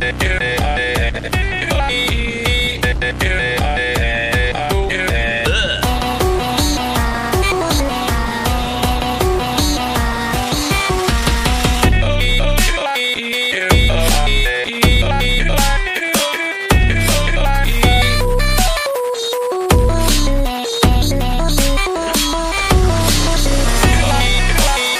yeah, yeah.